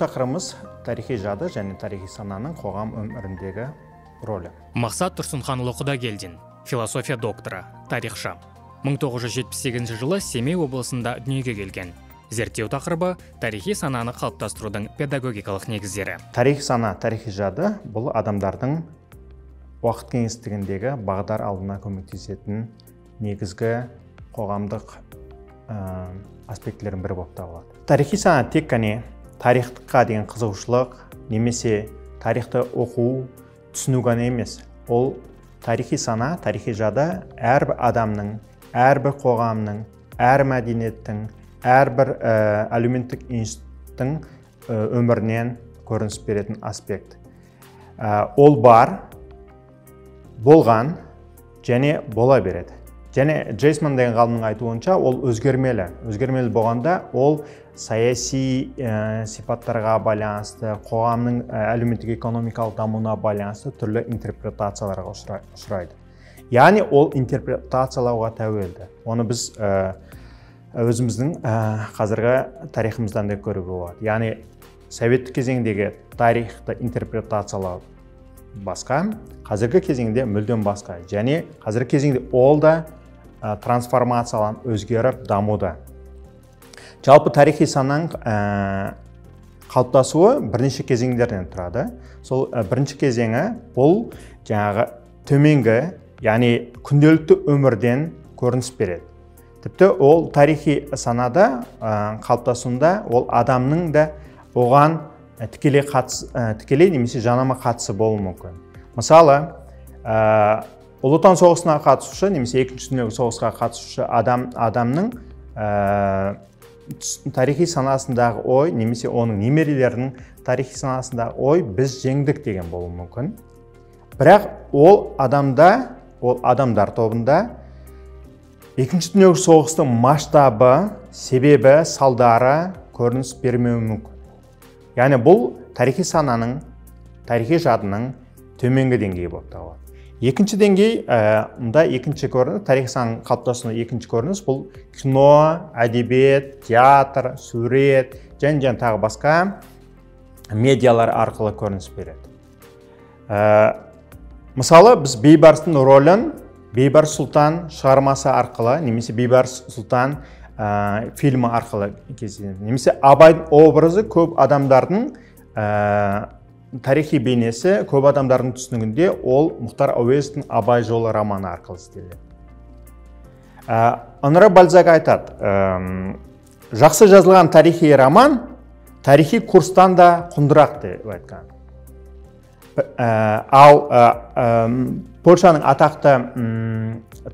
тақырыбымыз тарихи жады және тарихи сананың қоғам өміріндегі рөлі. Мақсат тұрсынханұлы құдагелдин философия докторы тарихшы. 1978 жылы семей облысында дүниеге келген. Зерттеу тақырыбы тарихи сананы қалыптастырудың педагогикалық негіздері. Тарихи сана тарихи жады бұл адамдардың уақыт кеңістігіндегі бағдар алдына көмектесетін негізгі қоғамдық ә, аспектілердің бірі болып табылады. Тарихи сана тек қана тарихқа деген қызығушылық немесе тарихты оқу түсіну ғана емес ол тарихи сана тарихи жады әрбір адамның әрбір қоғамның әр мәдениеттің әрбір ә, әлеуметтік институттың ә, өмірінен көрініс беретін аспект. Ә, ол бар болған және бола береді. Және джейсман деген ғалымның айтуынша ол өзгермелі. Өзгермелі болғанда ол саяси ә, сипаттарға байланысты қоғамның ә, әлеуметтік экономикалық дамуына байланысты түрлі интерпретацияларға ұшырайды. Яғни ол интерпретациялауға тәуелді. Оны біз ә, өзіміздің қазіргі тарихымыздан да көруге болады яғни советтік кезеңдегі тарихты интерпретациялау басқа қазіргі кезеңде мүлдем басқа. Және қазіргі кезеңде ол да ә, трансформацияланып өзгеріп дамуда жалпы тарихи сананың ә, қалыптасуы бірнеше кезеңдерден тұрады. Сол ә, бірінші кезеңі бұл жаңағы төменгі яғни күнделікті өмірден көрініс береді. Тіпті ол тарихи санада қалыптасуында ол адамның да оған тікелей қатыс тікелей немесе жанама қатысы болуы мүмкін. Мысалы ұлы отан соғысына қатысушы немесе екінші дүниежүзілік соғысқа қатысушы адам адамның ә, тарихи санасындағы ой немесе оның немерелерінің тарихи санасындағы ой біз жеңдік деген болуы мүмкін. Бірақ ол адамда ол адамдар тобында екінші дүниежүзілік соғыстың масштабы себебі салдары көрініс бермеуі мүмкін. Яғни бұл тарихи сананың тарихи жадының төменгі деңгейі болып табылады. Екінші деңгей мында екінші көрініс тарих санның қалыптасуына екінші көрініс бұл кино әдебиет театр сурет және және тағы басқа медиалар арқылы көрініс береді. Ә, мысалы біз бейбарыстың рөлін бейбарыс сұлтан шығармасы арқылы немесе бейбарыс сұлтан ә, фильмі арқылы кездеседі. Немесе абайдың образы көп адамдардың тарихи бейнесі көп адамдардың түсінігінде ол мұхтар әуезовтің абай жолы романы арқылы істеледі. Ә, бальзак айтады жақсы жазылған тарихи роман тарихи курстан да құндырақ деп айтқан. Ә, ал ә, польшаның атақты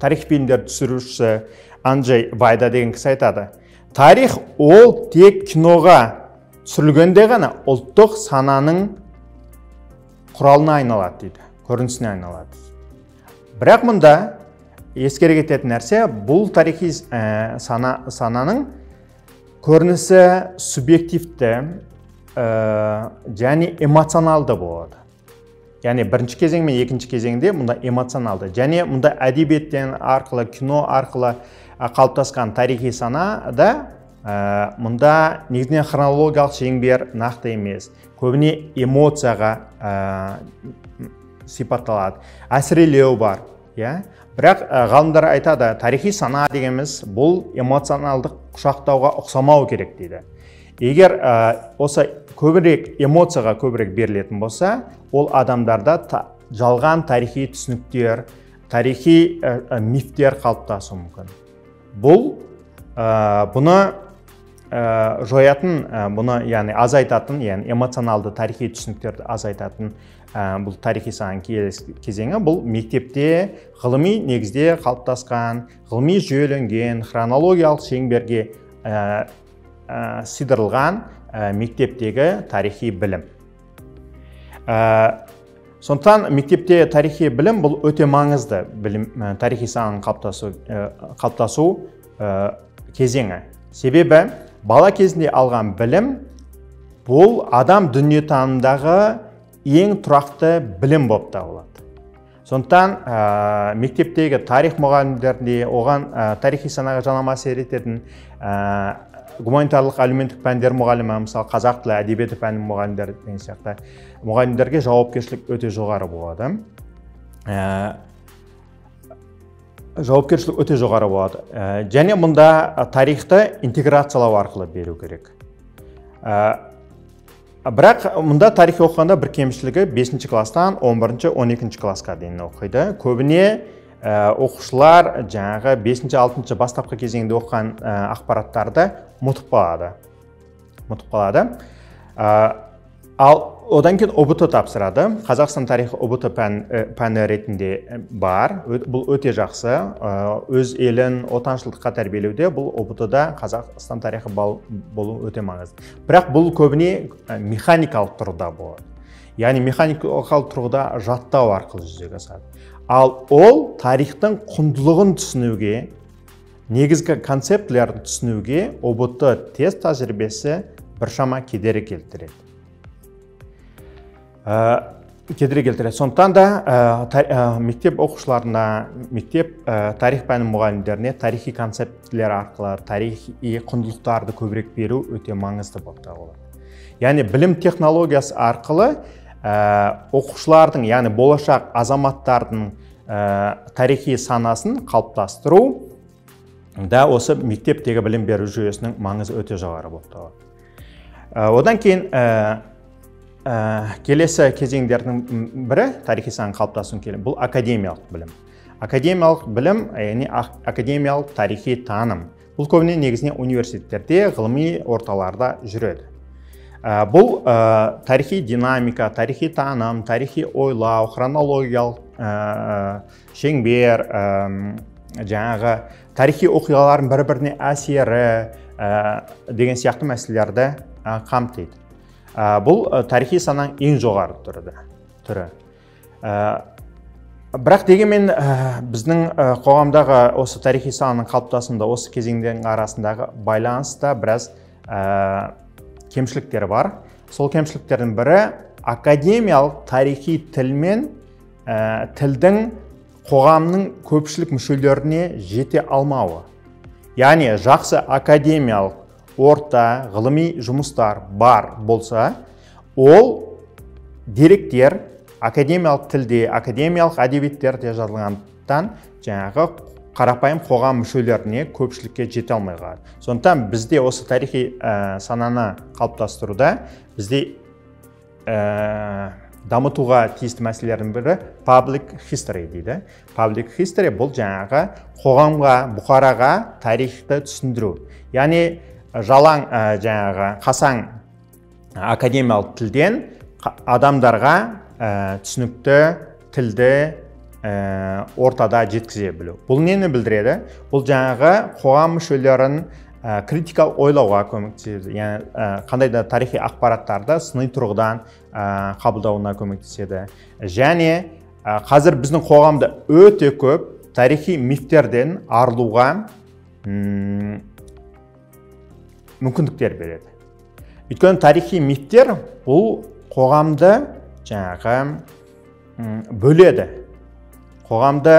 тарих фильмдер түсірушісі анджей вайда деген кісі айтады тарих ол тек киноға түсірілгенде ғана ұлттық сананың құралына айналады дейді көрінісіне айналады. Бірақ мұнда ескере кететін нәрсе бұл тарихи ә, сана, сананың көрінісі субъективті ә, және эмоционалды болады. Яғни бірінші кезең мен екінші кезеңде мұнда эмоционалды және мұнда әдебиеттен арқылы кино арқылы қалыптасқан тарихи сана да ә, мұнда негізінен хронологиялық шеңбер нақты емес. Көбіне эмоцияға ә, сипатталады. Әсірелеу бар иә? Бірақ ә, ғалымдар айтады тарихи сана дегеніміз бұл эмоционалдық құшақтауға ұқсамау керек дейді. Егер ә, осы көбірек эмоцияға көбірек берілетін болса ол адамдарда та, жалған тарихи түсініктер тарихи ә, мифтер қалыптасуы мүмкін. Бұл ә, бұны ә, жоятын ә, бұны яғни азайтатын яғни эмоционалды тарихи түсініктерді азайтатын ә, бұл тарихи саң кезеңі. Бұл мектепте ғылыми негізде қалыптасқан ғылыми жүйеленген хронологиялық шеңберге ә, сыйдырылған мектептегі тарихи білім. Сондықтан мектепте тарихи білім бұл өте маңызды білім тарихи санның қалыптасу, қалыптасу кезеңі. Себебі бала кезінде алған білім бұл адам дүниетанымдағы ең тұрақты білім болып табылады. Сондықтан ә, мектептегі тарих мұғалімдерінде оған ә, тарихи санаға жанама әсер ететін ә, гуманитарлық әлеуметтік пәндер мұғалімі мысалы қазақ тілі әдебиеті пәнінің мұғалімдері деген сияқты мұғалімдерге жауапкершілік өте жоғары болады. Жауапкершілік өте жоғары болады. Ә, және мұнда тарихты интеграциялау арқылы беру керек. Ә, бірақ мұнда тарих оқығанда бір кемшілігі бесінші класстан 11 он екінші классқа дейін оқиды. Көбіне ә, оқушылар жаңағы бесінші алтыншы бастапқы кезеңде оқыған ә, ақпараттарды ұмытып қалады. Ұмытып қалады. Ә, ал одан кейін ұбт тапсырады. Қазақстан тарихы ұбт пән, пәні ретінде бар. Бұл өте жақсы. Өз елін отаншылдыққа тәрбиелеуде бұл ұбт да қазақстан тарихы болу өте маңызды. Бірақ бұл көбіне механикалық тұрғыда болады. Яғни механикалық тұрғыда жаттау арқылы жүзеге асады. Ал ол тарихтың құндылығын түсінуге негізгі концептілерін түсінуге ұбт тест тәжірибесі біршама кедергі келтіреді. Кедергі келтіреді. Сондықтан да ә, мектеп оқушыларына мектеп тарих пәні мұғалімдеріне тарихи концептілер арқылы тарихи құндылықтарды көбірек беру өте маңызды болып табылады. Яғни білім технологиясы арқылы оқушылардың яғни болашақ азаматтардың тарихи санасын қалыптастыру да осы мектептегі білім беру жүйесінің маңызы өте жоғары болып табылады. Одан кейін ә, келесі кезеңдердің бірі тарихи сана қалыптасу келем бұл академиялық білім. Академиялық білім яғни академиялық тарихи таным. Бұл көбіне негізінен университеттерде ғылыми орталарда жүреді. Ә, бұл ә, тарихи динамика тарихи таным тарихи ойлау хронологиялық ә, шеңбер жаңағы тарихи оқиғалардың бір біріне әсері деген сияқты мәселелерді қамтиды. Бұл тарихи сананың ең жоғары түрі түрі. Бірақ дегенмен біздің қоғамдағы осы тарихи сананың қалыптасуында осы кезеңдердің арасындағы байланыс та біраз кемшіліктері бар. Сол кемшіліктердің бірі академиялық тарихи тіл мен ә, тілдің қоғамның көпшілік мүшелеріне жете алмауы. Яғни жақсы академиялық орта ғылыми жұмыстар бар болса ол деректер академиялық тілде академиялық әдебиеттерде жазылғандықтан жаңағы қарапайым қоғам мүшелеріне көпшілікке жете алмай қалады сондықтан бізде осы тарихи ә, сананы қалыптастыруда бізде ә, дамытуға тиісті мәселелердің бірі public history дейді. Public history бұл жаңағы қоғамға бұқараға тарихты түсіндіру. Яғни жалаң жаңағы қасаң академиялық тілден адамдарға түсінікті тілді ортада жеткізе білу. Бұл нені білдіреді? Бұл жаңағы қоғам мүшелерін ә, критикалық ойлауға көмектеседі. Яғни ә, қандай да тарихи ақпараттарды сыни тұрғыдан ә, қабылдауына көмектеседі. Және ә, қазір біздің қоғамда өте көп тарихи мифтерден арылуға мүмкіндіктер береді. Өйткені тарихи мифтер бұл қоғамды жаңағы бөледі. Қоғамды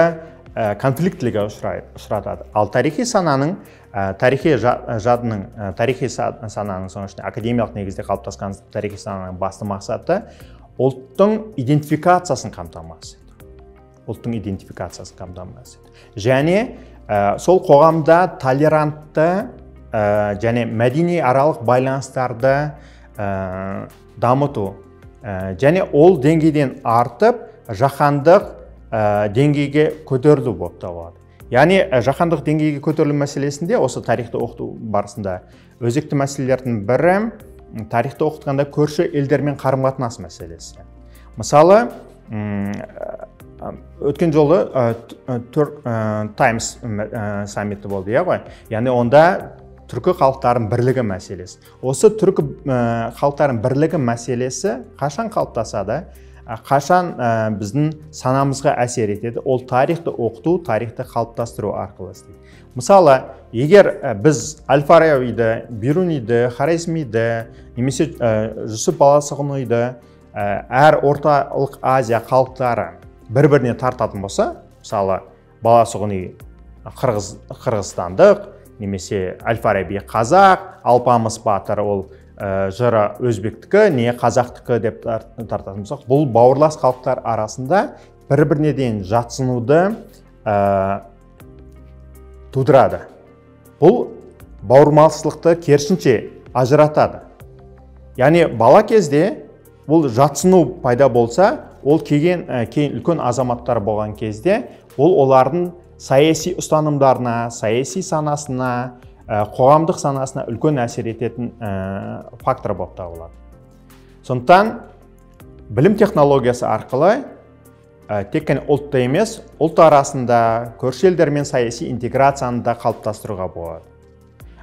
ә, конфликтілігі ұшыратады. Ал тарихи сананың ә, тарихи жадының ә, тарихи сананың соның ішінде академиялық негізде қалыптасқан тарихи сананың басты мақсаты ұлттың идентификациясын қамтамасыз ету. Ұлттың идентификациясын қамтамасыз ету. Және сол қоғамда толерантты және мәдени аралық байланыстарды ә, дамыту. Ә, және ол деңгейден артып жаһандық деңгейге көтерілу болып табылады. Яғни жаһандық деңгейге көтерілу мәселесінде осы тарихты оқыту барысында өзекті мәселелердің бірі тарихты оқытқанда көрші елдермен қарым қатынас мәселесі. Мысалы өткен жолы таймс саммиті болды иә ғой? Яғни онда түркі халықтарының бірлігі мәселесі. Осы түркі халықтарының бірлігі мәселесі қашан қалыптасады? Қашан ә, біздің санамызға әсер етеді? Ол тарихты оқыту тарихты қалыптастыру арқылы істейді. Мысалы егер ә, біз әл фарабиді бируниді хорезмиді немесе ә, жүсіп баласағұниді ә, әр орталық азия халықтары бір біріне тартатын болса мысалы баласағұни қырғыз қырғызстандық немесе әл фараби қазақ алпамыс батыр ол ә, жыры өзбектікі не қазақтікі деп тартатын болсақ бұл бауырлас халықтар арасында бір біріне дейін жатсынуды ә, тудырады. Бұл бауырмалшылықты керісінше ажыратады. Яғни бала кезде бұл жатсыну пайда болса ол кейін, ә, кейін үлкен азаматтар болған кезде ол олардың саяси ұстанымдарына саяси санасына ә, қоғамдық санасына үлкен әсер ететін ә, фактор болып табылады. Сондықтан білім технологиясы арқылы ә, тек қана ұлтты емес ұлт арасында көрші елдермен саяси интеграцияны да қалыптастыруға болады.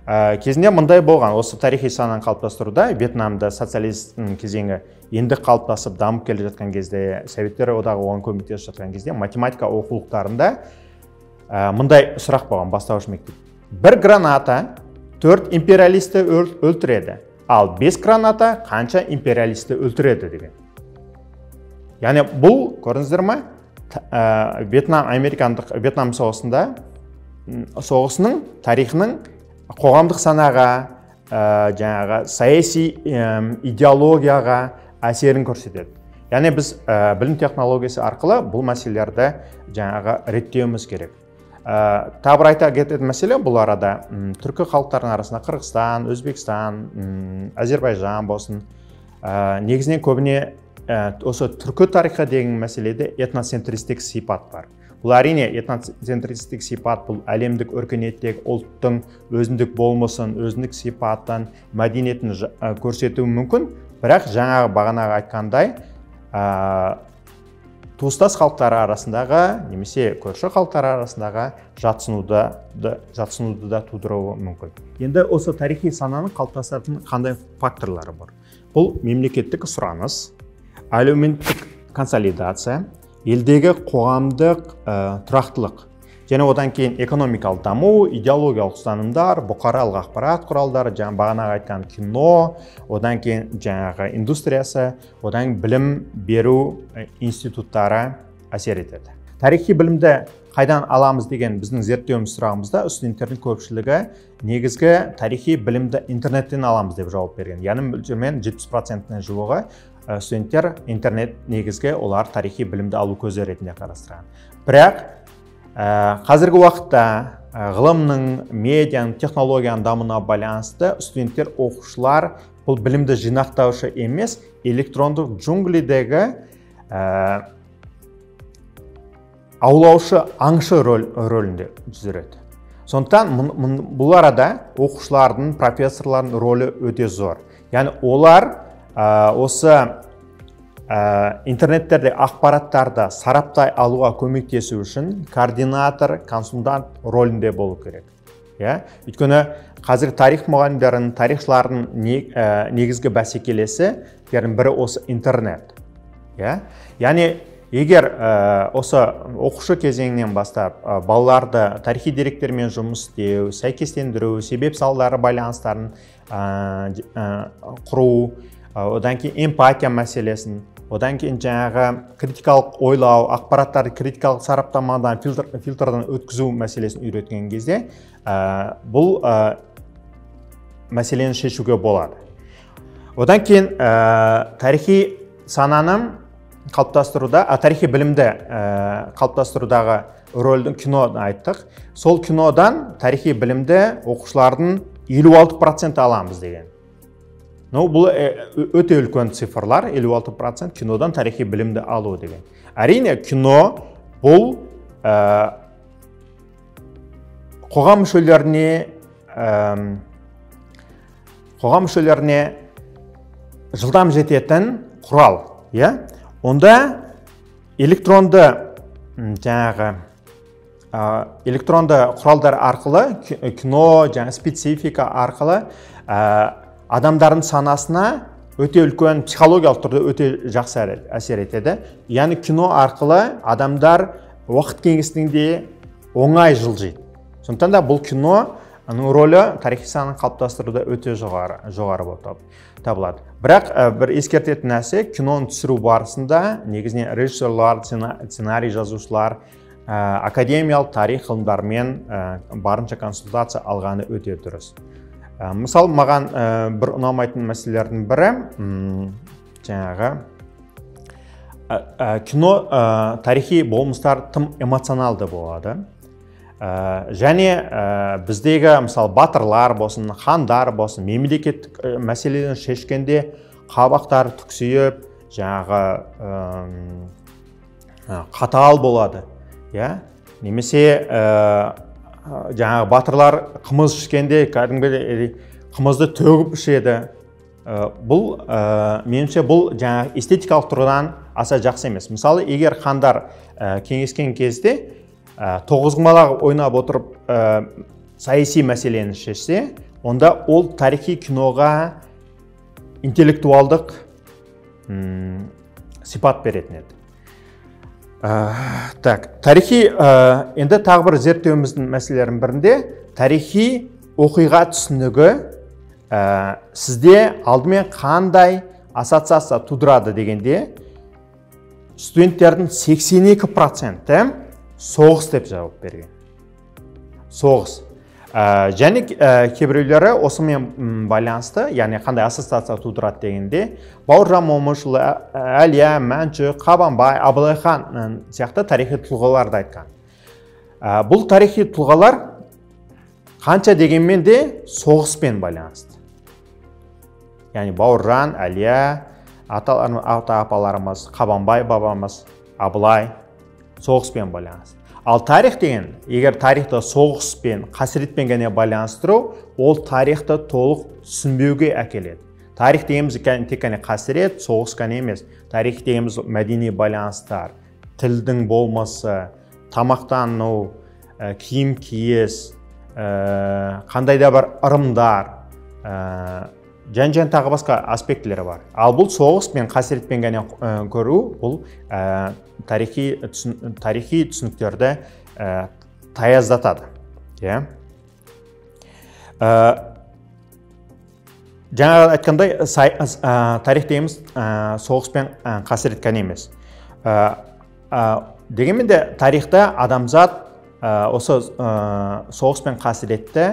Ә, кезінде мындай болған. Осы тарихи сананы қалыптастыруда вьетнамда социализм кезеңі енді қалыптасып дамып келе жатқан кезде советтер одағы оған көмектесіп жатқан кезде математика оқулықтарында ә, мындай сұрақ болған бастауыш мектеп. Бір граната төрт империалисті өлтіреді ал бес граната қанша империалисті өлтіреді деген. Яғни бұл көрдіңіздер ма ә, вьетнам американдық вьетнам соғысында соғысының тарихының қоғамдық санаға ә, жаңағы саяси идеологияға әсерін көрсетеді. Яғни біз ә, білім технологиясы арқылы бұл мәселелерді жаңағы реттеуіміз керек. Ә, тағы бір айта кететін мәселе бұл арада м, түркі халықтарының арасында қырғызстан өзбекстан м, әзербайжан болсын. Ә, негізінен көбіне ә, осы түркі тарихы деген мәселеде этноцентристік сипат бар. Бұл әрине этноцентристік сипат бұл әлемдік өркениеттегі ұлттың өзіндік болмысын өзіндік сипатын мәдениетін көрсетуі мүмкін. Бірақ жаңағы бағанағы айтқандай туыстас халықтар арасындағы немесе көрші халықтар арасындағы жатсынуды да, жатсынуды да тудыруы мүмкін. Енді осы тарихи сананы қалыптастыратын қандай факторлары бар? Бұл мемлекеттік сұраныс әлеуметтік консолидация елдегі қоғамдық ә, тұрақтылық. Және одан кейін экономикалық даму идеологиялық ұстанымдар бұқаралық ақпарат құралдары жаңа бағанағы айтқан кино одан кейін жаңағы индустриясы одан білім беру институттары әсер етеді. Тарихи білімді қайдан аламыз деген біздің зерттеуіміз сұрағымызда студенттердің көпшілігі негізгі тарихи білімді интернеттен аламыз деп жауап берген. Яғни мөлшермен жетпіс процентіне жуығы студенттер интернет негізгі олар тарихи білімді алу көзі ретінде қарастырған. Бірақ қазіргі уақытта ә, ғылымның медианың технологияның дамуына байланысты студенттер оқушылар бұл білімді жинақтаушы емес электрондық джунглидегі ә, аулаушы аңшы рөл, рөлінде жүреді. Сондықтан бұл арада оқушылардың профессорлардың рөлі өте зор. Яғни олар осы ә, интернеттерде ақпараттарды сараптай алуға көмектесу үшін координатор консультант рөлінде болу керек иә? Өйткені қазір тарих мұғалімдерінің тарихшылардың ә, негізгі бәсекелесі бірі осы интернет иә? Яғни егер ә, осы оқушы кезеңінен бастап ә, балаларды тарихи деректермен жұмыс істеу сәйкестендіру себеп салдары байланыстарын құру одан кейін эмпатия мәселесін одан кейін жаңағы критикалық ойлау ақпараттарды критикалық сараптамадан фильтр, фильтрдан өткізу мәселесін үйреткен кезде ә, бұл ә, мәселені шешуге болады. Одан кейін ә, тарихи сананы қалыптастыруда ә, тарихи білімді қалыптастырудағы рөлдің киноны айттық. Сол кинодан тарихи білімді оқушылардың 56 процент аламыз деген. Но бұл өте үлкен цифрлар 56 процент кинодан тарихи білімді алу деген. Әрине кино бұл ә, қоғам мүшелеріне ә, қоғам мүшелеріне жылдам жететін құрал иә? Онда электронды жаңағы ә, электронды құралдар арқылы кино жаңа специфика арқылы адамдардың санасына өте үлкен психологиялық түрде өте жақсы әсер етеді. Яғни кино арқылы адамдар уақыт кеңістігінде оңай жылжиды. Сондықтан да бұл киноның рөлі тарихи сананы қалыптастыруда өте жоғары жоғары болып табылады. Бірақ ә, бір ескертетін нәрсе киноны түсіру барысында негізінен режиссерлар сценарий жазушылар академиялық тарих ғылымдарымен барынша консультация алғаны өте дұрыс. Мысалы маған бір ұнамайтын мәселелердің бірі жаңағы кино тарихи болмыстар тым эмоционалды болады. Және біздегі мысалы батырлар болсын хандар болсын мемлекеттік мәселені шешкенде қабақтары түксиіп жаңағы қатал болады иә? Немесе жаңағы батырлар қымыз ішкенде кәдімгі қымызды төгіп ішеді. Бұл ә, меніңше бұл жаңағы эстетикалық тұрғыдан аса жақсы емес. Мысалы егер хандар ә, кеңескен кезде ә, тоғызқұмалақ ойнап отырып ә, саяси мәселені шешсе онда ол тарихи киноға интеллектуалдық сипат беретін еді. Ә, так тарихи ә, енді тағы бір зерттеуіміздің мәселелерінің бірінде тарихи оқиға түсінігі ә, сізде алдымен қандай ассоциация тудырады дегенде студенттердің 82 проценті соғыс деп жауап берген. Соғыс. Ә, және ә, кейбіреулері осымен байланысты яғни қандай ассоциация тудырады дегенде бауыржан момышұлы әлия мәншү қабанбай абылай хан сияқты тарихи тұлғаларды айтқан. Ә, бұл тарихи тұлғалар қанша дегенмен де соғыспен байланысты. Яғни бауыржан әлия ата апаларымыз қабанбай бабамыз абылай соғыспен байланысты. Ал тарих деген егер тарихты соғыспен қасіретпен ғана байланыстыру ол тарихты толық түсінбеуге әкеледі. Тарих дегеніміз тек қана қасірет соғыс қана емес. Тарих дегеніміз мәдени байланыстар тілдің болмысы тамақтану ә, киім киіс ә, қандай да бір ырымдар ә, және және тағы басқа аспектілері бар. Ал бұл соғыс пен қасіретпен ғана көру бұл тарихи тарихи түсініктерді ә, таяздатады иә. Ә, жаңа айтқандай ә, тарих дейміз ә, соғыс пен ә, қасірет қана емес. Ә, ә, дегенмен де тарихта адамзат ә, осы ә, соғыс пен қасіретті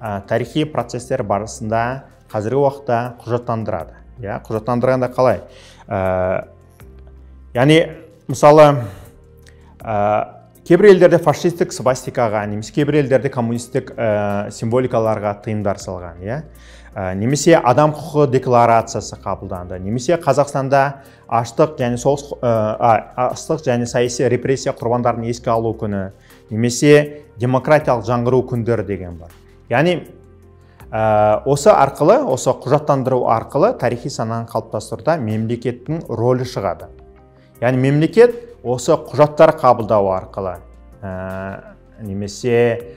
ә, тарихи процестер барысында қазіргі уақытта құжаттандырады. Иә құжаттандырғанда қалай? Ә, яғни мысалы ә, кейбір елдерде фашистік свастикаға немесе кейбір елдерде коммунистік ә, символикаларға тыйымдар салған иә? Ә, немесе адам құқығы декларациясы қабылданды немесе қазақстанда аштық және соғыс ә, аштық және саяси репрессия құрбандарын еске алу күні немесе демократиялық жаңғыру күндері деген бар. Яғни осы арқылы осы құжаттандыру арқылы тарихи сананы қалыптастыруда мемлекеттің рөлі шығады. Яғни мемлекет осы құжаттар қабылдау арқылы ә, немесе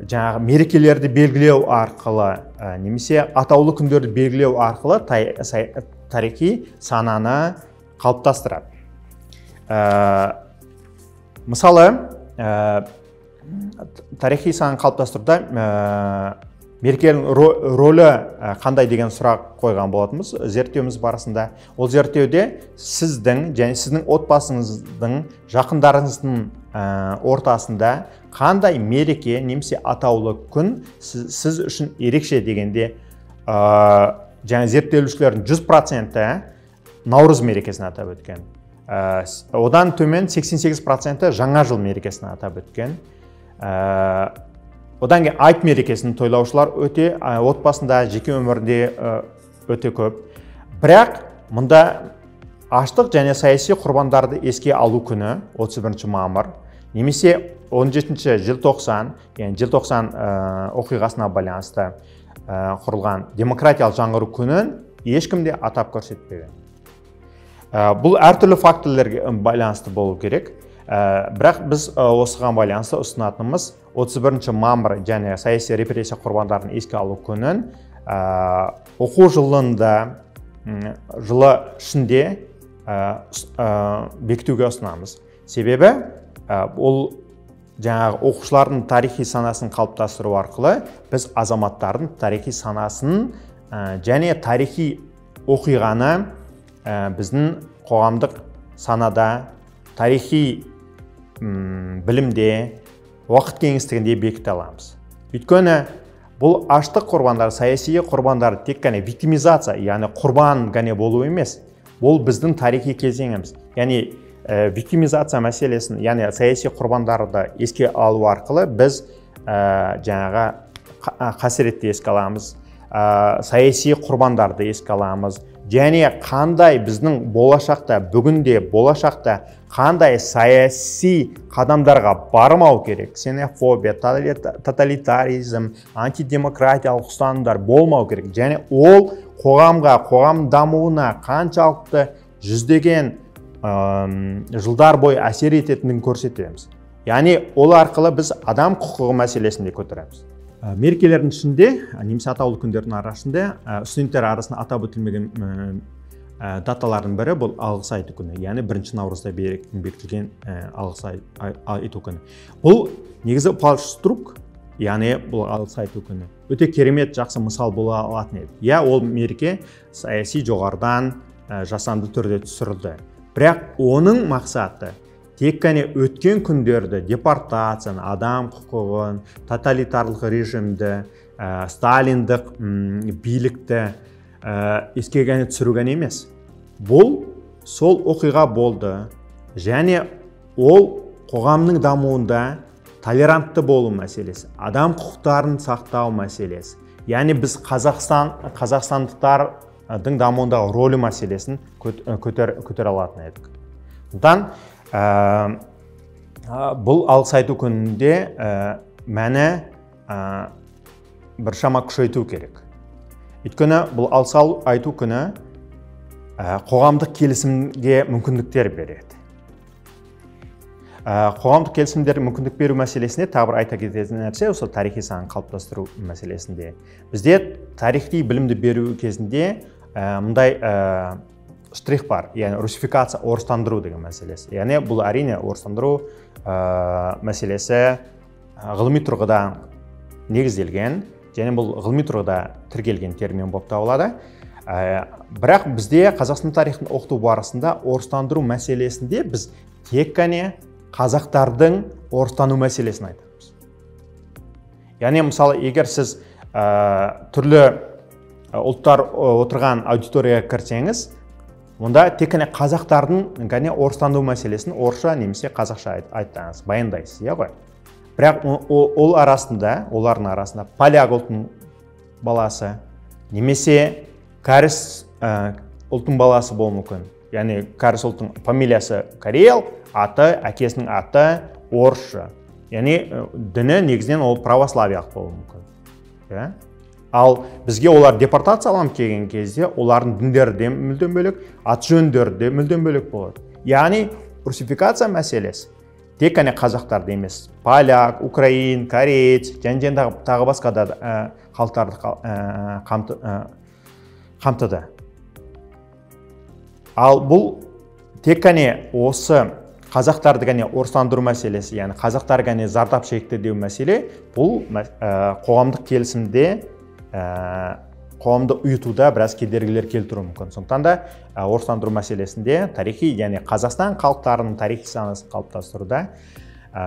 жаңағы мерекелерді белгілеу арқылы ә, немесе атаулы күндерді белгілеу арқылы тарихи сананы қалыптастырады. Ә, мысалы тарихи сананы қалыптастыруда меркенің рөлі қандай деген сұрақ қойған болатынбыз. Зерттеуіміз барысында ол зерттеуде сіздің және сіздің отбасыңыздың жақындарыңыздың ортасында қандай мереке немесе атаулы күн сіз, сіз үшін ерекше дегенде ә, жаңа зерттелушілердің жүз проценті наурыз мерекесін атап өткен. Ә, одан төмен 88 проценті жаңа жыл мерекесін атап өткен. Одан кейін айт мерекесін тойлаушылар өте отбасында жеке өмірінде өте көп. Бірақ мұнда аштық және саяси құрбандарды еске алу күні 31 мамыр немесе 17 желтоқсан яғни желтоқсан оқиғасына байланысты құрылған демократиялық жаңғыру күнін ешкім де атап көрсетпеген. Бұл әртүрлі фактілерге байланысты болу керек. Бірақ біз осыған байланысты ұсынатынымыз 31 мамыр және саяси репрессия құрбандарын еске алу күнін оқу жылында жылы ішінде ә, бекітуге ұсынамыз. Себебі ол жаңағы оқушылардың тарихи санасын қалыптастыру арқылы біз азаматтардың тарихи санасын және тарихи оқиғаны біздің қоғамдық санада тарихи білімде уақыт кеңістігінде бекіте аламыз. Өйткені бұл аштық құрбандар саяси құрбандар тек қана виктимизация яғни құрбан ғана болу емес бұл біздің тарихи кезеңіміз. Яғни ә, виктимизация мәселесін яғни саяси құрбандарды еске алу арқылы біз ә, жаңағы қасіретті еске аламыз. Ә, саяси құрбандарды еске аламыз. Және қандай біздің болашақта бүгінде болашақта қандай саяси қадамдарға бармау керек? Ксенофобия тоталитаризм антидемократиялық ұстанымдар болмау керек. Және ол қоғамға қоғам дамуына қаншалықты жүздеген жылдар бойы әсер ететінін көрсетеміз. Яғни ол арқылы біз адам құқығы мәселесін де көтереміз. Мерекелердің ішінде немесе атаулы күндердің арасында студенттер арасында атап өтілмеген даталардың бірі бұл алғыс айту күні. Яғни бірінші наурызда бекітілген алғыс айту күні. Бұл негізі палштрук яғни бұл алғыс айту күні. Өте керемет жақсы мысал бола алатын еді. Иә ол мереке саяси жоғарыдан жасанды түрде түсірілді. Бірақ оның мақсаты тек қана өткен күндерді депортацияны адам құқығын тоталитарлық режимді ә, сталиндік билікті ә, еске ғана түсіру ғана емес. Бұл сол оқиға болды. Және ол қоғамның дамуында толерантты болу мәселесі адам құқықтарын сақтау мәселесі яғни біз қазақстан қазақстандықтардың дамуындағы рөлі мәселесін көтер, көтере алатын едік. Сондықтан бұл алғыс айту күнінде ә, мәні ә, біршама күшейту керек. Өйткені бұл алғыс айту күні қоғамдық келісімге мүмкіндіктер береді. Қоғамдық келісімдер мүмкіндік беру мәселесінде тағы бір айта кететін нәрсе осы тарихи санын қалыптастыру мәселесінде. Бізде тарихи білімді беру кезінде ә, мұндай штрих бар яғни русификация орыстандыру деген мәселесі. Яғни бұл әрине орыстандыру ә, мәселесі ғылыми тұрғыдан негізделген және бұл ғылыми тұрғыда тіркелген термин болып табылады. Ә, бірақ бізде қазақстан тарихын оқыту барысында орыстандыру мәселесінде біз тек қана қазақтардың орыстану мәселесін айтамыз. Яғни мысалы егер сіз ә, түрлі ұлттар отырған аудиторияға кірсеңіз онда тек қана қазақтардың ғана орыстану мәселесін орысша немесе қазақша айтсаңыз баяндайсыз иә ғой? Бірақ ол арасында олардың арасында поляк ұлтының баласы немесе кәріс ә, баласы болуы мүмкін. Яғни кәріс ұлттың фамилиясы кореял аты әкесінің аты орысша. Яғни діні негізінен ол православиялық болуы мүмкін иә? Ал бізге олар депортацияланып келген кезде олардың діндері де мүлдем бөлек аты жөндері де мүлдем бөлек болады. Яғни русификация мәселесі тек қана қазақтарды емес. Поляк украин кореец және және тағы басқа да ә, халықтарды ә, ә, қамтыды. Ал бұл тек қана осы қазақтарды ғана орыстандыру мәселесі яғни қазақтар ғана зардап шекті деу мәселе бұл қоғамдық келісімде қоғамды ұйытуда біраз кедергілер келтіруі мүмкін. Сондықтан да ә, орыстандыру мәселесінде тарихи яғни қазақстан халықтарының тарихи санасын қалыптастыруда ә,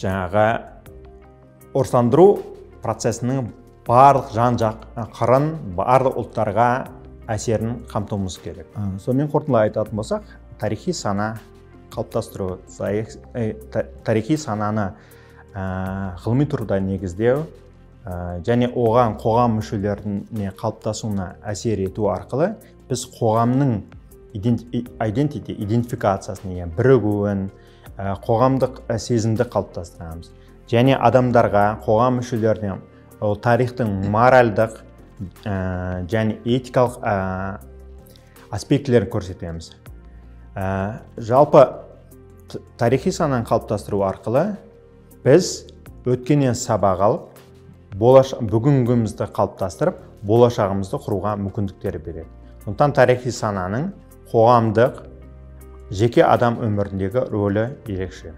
жаңағы орыстандыру процесінің барлық жан жақ қырын барлық ұлттарға әсерін қамтуымыз керек. Сонымен қорытындылай айтатын болсақ тарихи сана қалыптастыру тарихи сананы ә, ғылыми тұрғыда негіздеу Ә, және оған қоғам мүшелеріне қалыптасуына әсер ету арқылы біз қоғамның идентити идентификациясын яғни бірігуін ә, қоғамдық сезімді қалыптастырамыз. Және адамдарға қоғам мүшелеріне ол тарихтың моральдық ә, және этикалық ә, аспектілерін көрсетеміз. Ә, жалпы тарихи сананы қалыптастыру арқылы біз өткеннен сабақ алып болашақ бүгінгімізді қалыптастырып болашағымызды құруға мүмкіндіктер береді. Сондықтан тарихи сананың қоғамдық жеке адам өміріндегі рөлі ерекше.